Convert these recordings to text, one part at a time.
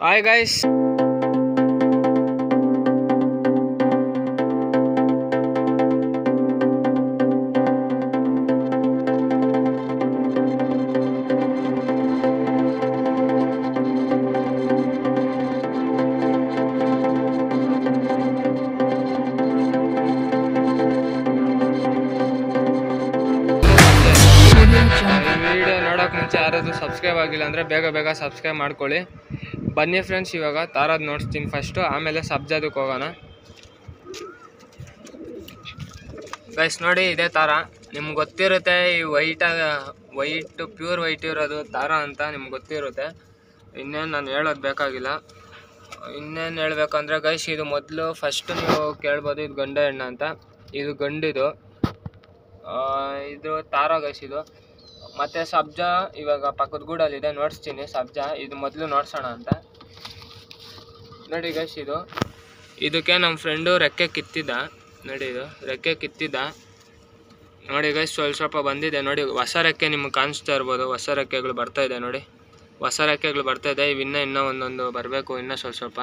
Hi guys video ನೋಡೋಕೆ ಮುಂಚೆ ಯಾರಾದರೂ ಸಬ್ಸ್ಕ್ರೈಬ್ ಆಗಿಲ್ಲ ಅಂದರೆ ಬೇಗ ಬೇಗ ಸಬ್ಸ್ಕ್ರೈಬ್ ಮಾಡ್ಕೊಳ್ಳಿ. ಬನ್ನಿ ಫ್ರೆಂಡ್ಸ್ ಇವಾಗ ತಾರದ್ ನೋಡಿಸ್ತೀನಿ ಫಸ್ಟು ಆಮೇಲೆ ಸಬ್ಜಾದಕ್ಕೆ ಹೋಗೋಣ. ಗೈಸ್ ನೋಡಿ, ಇದೇ ತಾರ. ನಿಮ್ಗೆ ಗೊತ್ತಿರುತ್ತೆ ಈ ವೈಟ್ ವೈಟ್ ಪ್ಯೂರ್ ವೈಟ್ ಇರೋದು ತಾರ ಅಂತ ನಿಮ್ಗೆ ಗೊತ್ತಿರುತ್ತೆ. ಇನ್ನೇನು ನಾನು ಹೇಳೋದು ಬೇಕಾಗಿಲ್ಲ. ಇನ್ನೇನು ಹೇಳಬೇಕಂದ್ರೆ ಗೈಸ್ ಇದು ಮೊದಲು ಫಸ್ಟ್ ನೀವು ಕೇಳ್ಬೋದು, ಇದು ಗಂಡ ಹೆಣ್ಣು ಅಂತ. ಇದು ಗಂಡಿದು. ಇದು ತಾರ ಗೈಸ್ ಇದು. ಮತ್ತು ಸಬ್ಜಾ ಇವಾಗ ಪಕ್ಕದ ಗೂಡಲ್ಲಿದೆ, ನೋಡಿಸ್ತೀನಿ ಸಬ್ಜಾ. ಇದು ಮೊದಲು ನೋಡ್ಸೋಣ ಅಂತ. ನೋಡಿ ಗೈಸ್ ಇದು. ಇದಕ್ಕೆ ನಮ್ಮ ಫ್ರೆಂಡು ರೆಕ್ಕೆ ಕಿತ್ತಿದ್ದ ನೋಡಿ ಇದು, ರೆಕ್ಕೆ ಕಿತ್ತಿದ್ದ ನೋಡಿ ಗೈಸ್ ಸ್ವಲ್ಪ ಸ್ವಲ್ಪ ಬಂದಿದೆ. ನೋಡಿ, ಹೊಸ ರೆಕ್ಕೆ ನಿಮ್ಗೆ ಕಾಣಿಸ್ತಾ ಇರ್ಬೋದು. ಹೊಸ ರೆಕ್ಕೆಗಳು ಬರ್ತಾ ಇದೆ ನೋಡಿ. ಹೊಸ ರೆಕ್ಕೆಗಳು ಬರ್ತಾ ಇದೆ. ಇವು ಇನ್ನೂ ಒಂದೊಂದು ಬರಬೇಕು, ಇನ್ನೂ ಸ್ವಲ್ಪ ಸ್ವಲ್ಪ.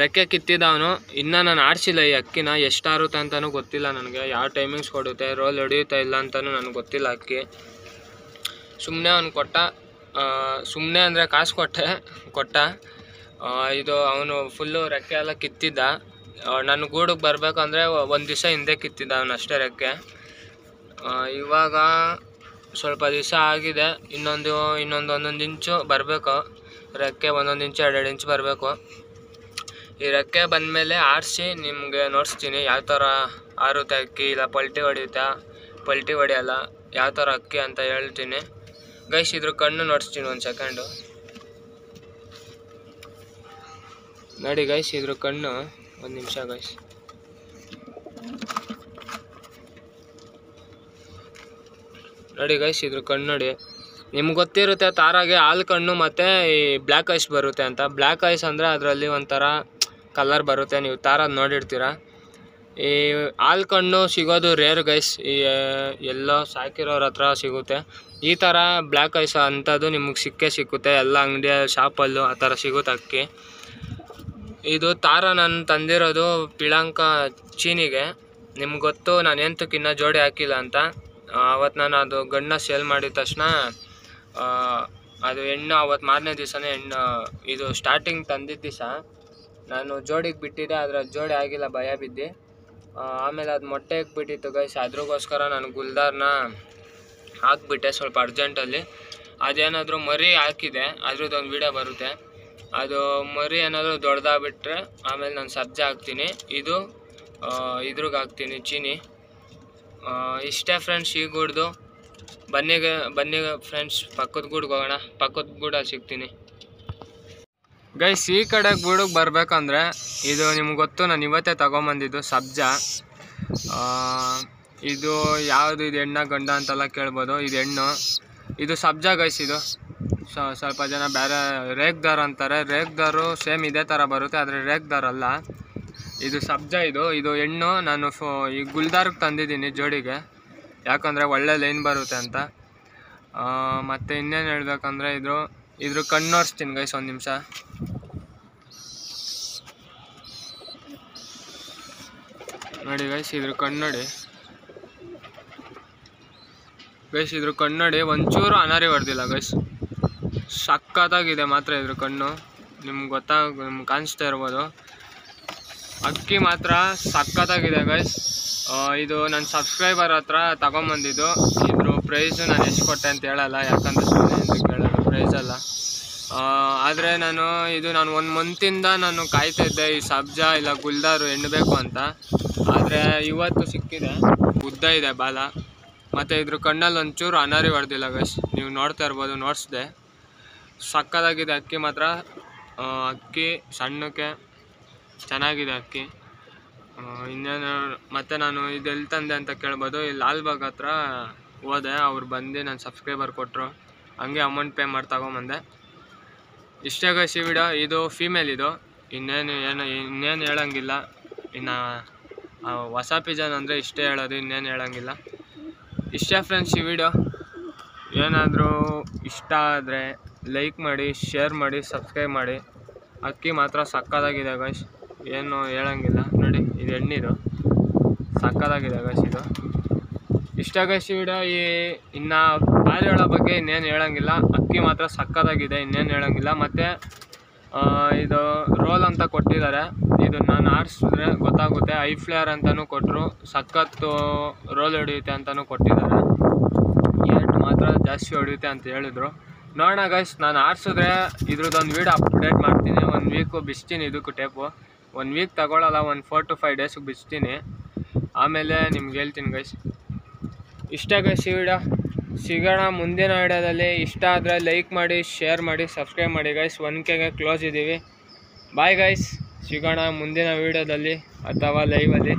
ರೆಕ್ಕೆ ಕಿತ್ತಿದ್ದವನು ಇನ್ನೂ ನಾನು ಆಡಿಸಿಲ್ಲ ಈ ಅಕ್ಕಿನ ಎಷ್ಟು ಆರುತ್ತೆ ಅಂತಲೂ ಗೊತ್ತಿಲ್ಲ ನನಗೆ. ಯಾವ ಟೈಮಿಂಗ್ಸ್ ಕೊಡುತ್ತೆ ರೋಲ್ ಹೊಡೆಯುತ್ತಾ ಇಲ್ಲ ಅಂತಲೂ ನನಗೆ ಗೊತ್ತಿಲ್ಲ ಅಕ್ಕಿ ಸುಮ್ಮನೆ ಅವ್ನು ಕೊಟ್ಟ ಸುಮ್ಮನೆ ಅಂದರೆ ಕಾಸು ಕೊಟ್ಟೆ, ಕೊಟ್ಟ. ಇದು ಅವನು ಫುಲ್ಲು ರೆಕ್ಕೆ ಎಲ್ಲ ಕಿತ್ತಿದ್ದ. ನನ್ನ ಗೂಡಿಗೆ ಬರಬೇಕಂದ್ರೆ ಒಂದು ದಿವಸ ಹಿಂದೆ ಕಿತ್ತಿದ್ದ ಅವನು ಅಷ್ಟೇ ರೆಕ್ಕೆ. ಇವಾಗ ಸ್ವಲ್ಪ ದಿವಸ ಆಗಿದೆ. ಇನ್ನೊಂದು ಇನ್ನೊಂದು ಒಂದೊಂದು ಇಂಚು ಬರಬೇಕು. ರೆಕ್ಕೆ ಒಂದೊಂದು ಇಂಚು, ಎರಡೆರಡು ಇಂಚು ಬರಬೇಕು. ಈ ರೆಕ್ಕೆ ಬಂದಮೇಲೆ ಆರಿಸಿ, ನಿಮಗೆ ನೋಡಿಸ್ತೀನಿ ಯಾವ ಥರ ಆರುತ್ತೆ ಅಕ್ಕಿ ಇಲ್ಲ ಪಲ್ಟಿ ಹೊಡಿಯುತ್ತಾ? ಪಲ್ಟಿ ಹೊಡೆಯಲ್ಲ, ಯಾವ ಥರ ಅಕ್ಕಿ ಅಂತ ಹೇಳ್ತೀನಿ. ಗೈಸ್, ಇದ್ರ ಕಣ್ಣು ನೋಡಿಸ್ತೀನಿ ಒಂದು ಸೆಕೆಂಡು ನೋಡಿ ಗೈಸ್ ಇದ್ರ ಕಣ್ಣು. ಒಂದು ನಿಮಿಷ ಗೈಸ್ ನೋಡಿ ಗೈಸ್ ಇದ್ರ ಕಣ್ಣು ನೋಡಿ. ನಿಮ್ಗೆ ಗೊತ್ತಿರುತ್ತೆ, ತಾರಾಗೆ ಹಾಲು ಕಣ್ಣು ಮತ್ತು ಈ ಬ್ಲ್ಯಾಕ್ ಐಸ್ ಬರುತ್ತೆ ಅಂತ. ಬ್ಲ್ಯಾಕ್ ಐಸ್ ಅಂದರೆ ಅದರಲ್ಲಿ ಒಂಥರ ಕಲರ್ ಬರುತ್ತೆ, ನೀವು ತಾರ ನೋಡಿರ್ತೀರ. ಈ ಹಾಲು ಕಣ್ಣು ಸಿಗೋದು ರೇರ್ ಗೈಸ್ ಈ ಎಲ್ಲೋ ಸಾಕಿರೋರ ಹತ್ರ ಸಿಗುತ್ತೆ. ಈ ಥರ ಬ್ಲ್ಯಾಕ್ ಐಸ್ ಅಂಥದ್ದು ನಿಮಗೆ ಸಿಕ್ಕೇ ಸಿಕ್ಕುತ್ತೆ. ಎಲ್ಲ ಅಂಗಡಿಯ ಶಾಪಲ್ಲೂ ಆ ಥರ ಸಿಗುತ್ತೆ ಅಕ್ಕಿ. ಇದು ತಾರ ನಾನು ತಂದಿರೋದು ಪಿಳಂಕ ಚೀನಿಗೆ. ನಿಮ್ಗೆ ಗೊತ್ತು, ನಾನು ಎಂತಕ್ಕೆ ಇನ್ನೂ ಜೋಡಿ ಹಾಕಿಲ್ಲ ಅಂತ. ಅವತ್ತು ನಾನು ಅದು ಗಣ್ಣ ಸೇಲ್ ಮಾಡಿದ ತಕ್ಷಣ ಅದು ಹೆಣ್ಣು ಅವತ್ತು ಮಾರನೇ ದಿವಸನೇ ಹೆಣ್ಣು, ಇದು ಸ್ಟಾರ್ಟಿಂಗ್ ತಂದಿದ್ದ ದಿವಸ. ನಾನು ಜೋಡಿಗೆ ಬಿಟ್ಟಿದ್ದೆ ಅದರ ಜೋಡಿ ಆಗಿಲ್ಲ, ಭಯ ಬಿದ್ದು. ಆಮೇಲೆ ಅದು ಮೊಟ್ಟೆ ಬಿಟ್ಟಿತ್ತು ಗೈಸ್ ಅದ್ರಿಗೋಸ್ಕರ ನಾನು ಗುಲ್ದಾರ್ನ ಹಾಕ್ಬಿಟ್ಟೆ ಸ್ವಲ್ಪ ಅರ್ಜೆಂಟಲ್ಲಿ ಅದೇನಾದರೂ ಮರಿ ಹಾಕಿದೆ, ಅದ್ರದ್ದೊಂದು ವಿಡಿಯೋ ಬರುತ್ತೆ. ಅದು ಮರಿ ಏನಾದರೂ ದೊಡ್ಡದಾಗ್ಬಿಟ್ರೆ ಆಮೇಲೆ ನಾನು ಸಜ್ಜೆ ಹಾಕ್ತೀನಿ. ಇದು ಇದ್ರಿಗೆ ಹಾಕ್ತೀನಿ ಚೀನಿ. ಇಷ್ಟೇ ಫ್ರೆಂಡ್ಸ್ ಈ ಗೂಡ್ದು ಬನ್ನಿಗೆ, ಬನ್ನಿ ಫ್ರೆಂಡ್ಸ್ ಪಕ್ಕದ ಗೂಡ್ಗೆ ಹೋಗೋಣ. ಪಕ್ಕದ ಗೂಡಲ್ಲಿ ಸಿಗ್ತೀನಿ. ಗೈಸ್ ಈ ಕಡೆ ಗೂಡಿಗೆ ಬರಬೇಕಂದ್ರೆ, ಇದು ನಿಮ್ಗೆ ಗೊತ್ತು, ನಾನು ಇವತ್ತೇ ತಗೊಂಬಂದಿದ್ದು ಸಬ್ಜಾ. ಇದು ಯಾವುದು, ಇದು ಹೆಣ್ಣ ಗಂಡ ಅಂತೆಲ್ಲ ಕೇಳ್ಬೋದು. ಇದು ಹೆಣ್ಣು. ಇದು ಸಬ್ಜಾ ಗೈಸ್ ಇದು. ಸ್ವಲ್ಪ ಜನ ಬೇರೆ ರೇಗ್ದಾರ್ ಅಂತಾರೆ. ರೇಗ್ದಾರು ಸೇಮ್ ಇದೇ ಥರ ಬರುತ್ತೆ, ಆದರೆ ರೇಗ್ದಾರ್ ಅಲ್ಲ. ಇದು ಸಬ್ಜಾ ಇದು. ಇದು ಹೆಣ್ಣು, ನಾನು ಫೋ, ಈ ಗುಲ್ದಾರ್ಗೆ ತಂದಿದ್ದೀನಿ ಜೋಡಿಗೆ. ಯಾಕಂದರೆ ಒಳ್ಳೆ ಲೈನ್ ಬರುತ್ತೆ ಅಂತ. ಮತ್ತು ಇನ್ನೇನು ಹೇಳ್ಬೇಕಂದ್ರೆ ಇದು, ಇದ್ರ ಕಣ್ಣು ನೋಡ್ಸ್ತೀನಿ ಗೈಸ್ ಒಂದು ನಿಮಿಷ. ನೋಡಿ ಗೈಸ್ ಇದ್ರ ಕಣ್ಣು ಗೈಸ್ ಇದ್ರ ಕಣ್ಣು ನೋಡಿ, ಒಂಚೂರು ಅನಾರಿ ಹೊಡೆದಿಲ್ಲ ಗೈಸ್ ಸಖತ್ತಾಗಿದೆ ಮಾತ್ರ ಇದ್ರ ಕಣ್ಣು. ನಿಮ್ಗೆ ಗೊತ್ತಾಗ ನಿಮ್ಗೆ ಕಾಣಿಸ್ತಾ ಇರ್ಬೋದು. ಅಕ್ಕಿ ಮಾತ್ರ ಸಖತ್ತಾಗಿದೆ ಗೈಸ್ ಇದು ನನ್ನ ಸಬ್ಸ್ಕ್ರೈಬರ್ ಹತ್ರ ತಗೊಂಬಂದಿದ್ದು. ಇದ್ರ ಪ್ರೈಸು ನಾನು ಎಷ್ಟು ಕೊಟ್ಟೆ ಅಂತ ಹೇಳಲ್ಲ, ಯಾಕಂದ್ರೆ ಸುಮ್ಮನೆ ಅಂತ ಕೇಳೋದು ಪ್ರೈಸ್ ಅಲ್ಲ. ಆದರೆ ನಾನು ಇದು ನಾನು ಒಂದು ಮಂತಿಂದ ನಾನು ಕಾಯ್ತಾ ಇದ್ದೆ, ಈ ಸಬ್ಜಾ ಇಲ್ಲ ಗುಲ್ದಾರು ಹೆಣ್ಣು ಬೇಕು ಅಂತ. ಆದರೆ ಇವತ್ತು ಸಿಕ್ಕಿದೆ, ಉದ್ದ ಇದೆ ಬಾಲ. ಮತ್ತು ಇದ್ರ ಕಣ್ಣಲ್ಲಿ ಒಂಚೂರು ಅನಾರಿ ಹೊಡೆದಿಲ್ಲ ಗಶ್ ನೀವು ನೋಡ್ತಾ ಇರ್ಬೋದು, ನೋಡಿಸ್ದೆ. ಸಕ್ಕದಾಗಿದೆ ಅಕ್ಕಿ ಮಾತ್ರ. ಅಕ್ಕಿ ಸಣ್ಣಕ್ಕೆ ಚೆನ್ನಾಗಿದೆ ಅಕ್ಕಿ. ಇನ್ನೇನು ಮತ್ತೆ ನಾನು ಇದೆಲ್ಲಿ ತಂದೆ ಅಂತ ಕೇಳ್ಬೋದು ಇಲ್ಲಿ ಲಾಲ್ಬಾಗ್ ಹತ್ರ ಹೋದೆ. ಅವ್ರು ಬಂದು ನನ್ನ ಸಬ್ಸ್ಕ್ರೈಬರ್ ಕೊಟ್ಟರು ಹಂಗೆ ಅಮೌಂಟ್ ಪೇ ಮಾಡಿ ತಗೊಂಬಂದೆ. ಇಷ್ಟೇ ಗಸಿ ವಿಡಿಯೋ ಇದು ಫೀಮೇಲ್ ಇದು. ಇನ್ನೇನು ಏನು, ಇನ್ನೇನು ಹೇಳೋಂಗಿಲ್ಲ. ಇನ್ನು ಹೊಸ ಪಿಜನ್ ಅಂದರೆ ಇಷ್ಟೇ ಹೇಳೋದು, ಇನ್ನೇನು ಹೇಳೋಂಗಿಲ್ಲ. ಇಷ್ಟೇ ಫ್ರೆಂಡ್ಸ್ ಈ ವಿಡಿಯೋ ಏನಾದರೂ ಇಷ್ಟ ಆದರೆ ಲೈಕ್ ಮಾಡಿ ಶೇರ್ ಮಾಡಿ ಸಬ್ಸ್ಕ್ರೈಬ್ ಮಾಡಿ. ಅಕ್ಕಿ ಮಾತ್ರ ಸಕ್ಕದಾಗಿದೆ ಗಾಯ್ಸ್ ಏನು ಹೇಳಂಗಿಲ್ಲ. ನೋಡಿ, ಇದು ಎಣ್ಣೀರು. ಸಕ್ಕದಾಗಿದೆ ಗಾಯ್ಸ್ ಇದು. ಇಷ್ಟ ಈ ವಿಡಿಯೋ ಈ ಇನ್ನು ಪಾರಿವಾಳ ಬಗ್ಗೆ ಇನ್ನೇನು ಹೇಳಂಗಿಲ್ಲ. ಅಕ್ಕಿ ಮಾತ್ರ ಸಕ್ಕದಾಗಿದೆ, ಇನ್ನೇನು ಹೇಳಂಗಿಲ್ಲ. ಮತ್ತು ಇದು ರೋಲ್ ಅಂತ ಕೊಟ್ಟಿದ್ದಾರೆ. ಇದು ನಾನು ಆರಿಸಿದ್ರೆ ಗೊತ್ತಾಗುತ್ತೆ. ಐ ಫ್ಲೇಯರ್ ಅಂತಲೂ ಕೊಟ್ಟರು ಸಖತ್ತು ರೋಲ್ ಹೊಡೆಯುತ್ತೆ ಅಂತಲೂ ಕೊಟ್ಟಿದ್ದಾರೆ. ಏಟ್ ಮಾತ್ರ ಜಾಸ್ತಿ ಹೊಡೆಯುತ್ತೆ ಅಂತ ಹೇಳಿದ್ರು. ನೋಡೋಣ ಗೈಸ್ ನಾನು ಆರಿಸಿದ್ರೆ ಇದ್ರದ್ದೊಂದು ವೀಡಿಯೋ ಅಪ್ಡೇಟ್ ಮಾಡ್ತೀನಿ. ಒಂದು ವೀಕು ಬಿಸ್ತೀನಿ ಇದಕ್ಕೂ ಟೇಪು ಒಂದು ವೀಕ್ ತಗೊಳ್ಳಲ್ಲ ಒಂದು ಫೋರ್ ಟು ಫೈವ್ ಡೇಸ್ಗೆ ಬಿಚ್ತೀನಿ ಆಮೇಲೆ ನಿಮ್ಗೆ ಹೇಳ್ತೀನಿ ಗೈಸ್ ಇಷ್ಟ ಗೈಸ್ ಈ ವಿಡಿಯೋ ಸಿಗೋಣ ಮುಂದಿನ ವಿಡಿಯೋದಲ್ಲಿ ಇಷ್ಟ ಆದರೆ ಲೈಕ್ ಮಾಡಿ ಶೇರ್ ಮಾಡಿ ಸಬ್ಸ್ಕ್ರೈಬ್ ಮಾಡಿ ಗೈಸ್ ಒನ್ ಕೆಗೆ ಕ್ಲೋಸ್ ಇದ್ದೀವಿ. ಬಾಯ್ ಗೈಸ್ ಸಿಗೋಣ ಮುಂದಿನ ವೀಡಿಯೋದಲ್ಲಿ ಅಥವಾ ಲೈವಲ್ಲಿ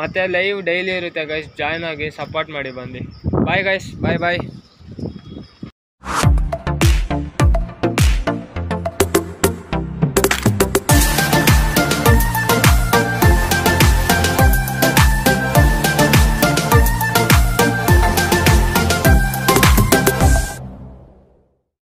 ಮತ್ತು ಲೈವ್ ಡೈಲಿ ಇರುತ್ತೆ ಗೈಸ್ ಜಾಯ್ನ್ ಆಗಿ ಸಪೋರ್ಟ್ ಮಾಡಿ ಬಂದು. ಬಾಯ್ ಗೈಸ್ ಬಾಯ್ ಬಾಯ್